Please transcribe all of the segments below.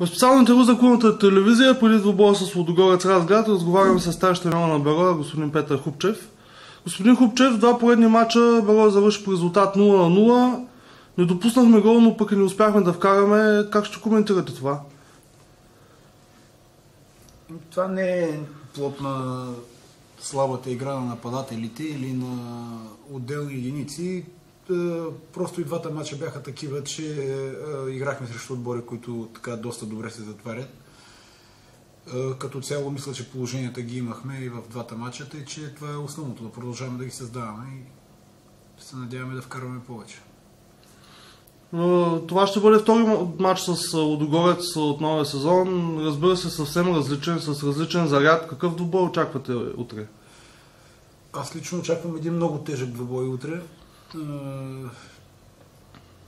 В специално интервю за клубната телевизия, преди двубоя с Лодогорец Разград, разговаряме с старши тренер на Бероя, господин Петър Хупчев. Господин Хупчев, два поредни мача Бероя завърши по резултат 0 на 0. Не допуснахме гол, но пък и не успяхме да вкараме. Как ще коментирате това? Това не е плод на слабата игра на нападателите или на отделни единици. Е, просто и двата мача бяха такива, че е, играхме срещу отбори, които така доста добре се затварят. Е, като цяло мисля, че положенията ги имахме и в двата мача, тъй че това е основното, да продължаваме да ги създаваме и се надяваме да вкарваме повече. Това ще бъде втори матч с Лодогорец от новия сезон. Разбира се, съвсем различен, с различен заряд. Какъв двубой очаквате утре? Аз лично очаквам един много тежък двубой утре.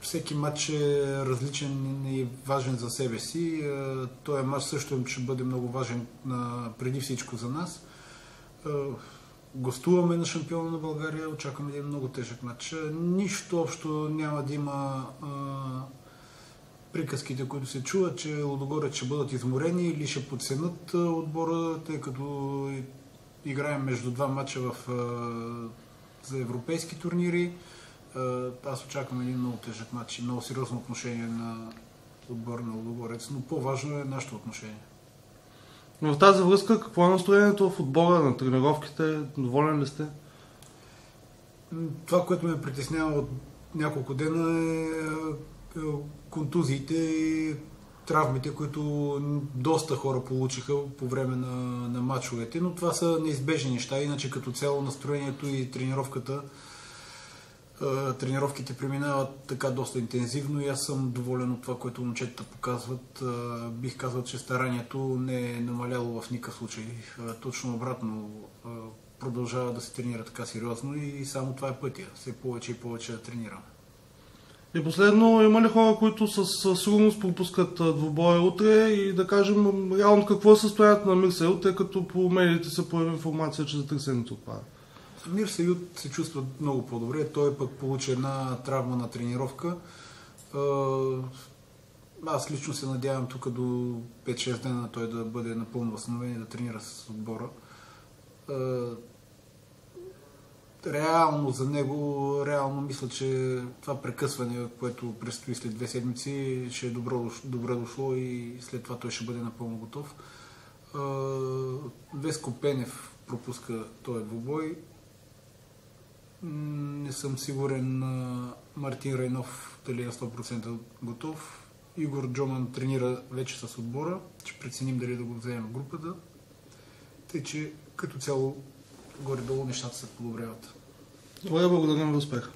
Всеки матч е различен и важен за себе си. Този матч също ще бъде много важен преди всичко за нас. Гостуваме на шампиона на България, очакваме един много тежък матч. Нищо общо няма да има приказките, които се чуват, че Лодогорец ще бъдат изморени или ще подсенат отбора, тъй като играем между два матча в, за европейски турнири. Аз очаквам един много тежък матч и много сериозно отношение на отбор на Лудогорец, но по-важно е нашето отношение. В тази връзка, какво е настроението в отбора на тренировките? Доволен ли сте? Това, което ме притеснява от няколко дена е, е контузиите и травмите, които доста хора получиха по време на, на матчовете, но това са неизбежни неща, иначе като цяло настроението и тренировката тренировките преминават така доста интензивно и аз съм доволен от това, което момчетата показват. Бих казал, че старанието не е намаляло в никакъв случай. Точно обратно продължава да се тренира така сериозно и само това е пътя. Все повече и повече да тренирам. И последно, има ли хора, които със сигурност пропускат двубоя утре и да кажем реално какво е състоянието на Мирсел, тъй като по медиите се появи информация, че за три седмици? Мир Сают се чувства много по-добре. Той пък получи една травма на тренировка. Аз лично се надявам тук до 5-6 дена той да бъде напълно възстановен и да тренира с отбора. Реално за него, реално мисля, че това прекъсване, което предстои след две седмици, ще е добро, добре дошло и след това той ще бъде напълно готов. Веско Пенев пропуска този двубой. Не съм сигурен Мартин Райнов дали е 100% готов. Игор Джоман тренира вече с отбора. Ще преценим дали да го вземем в групата. Тъй, че като цяло горе-долу нещата се подобряват. Добре, благодарим за успех.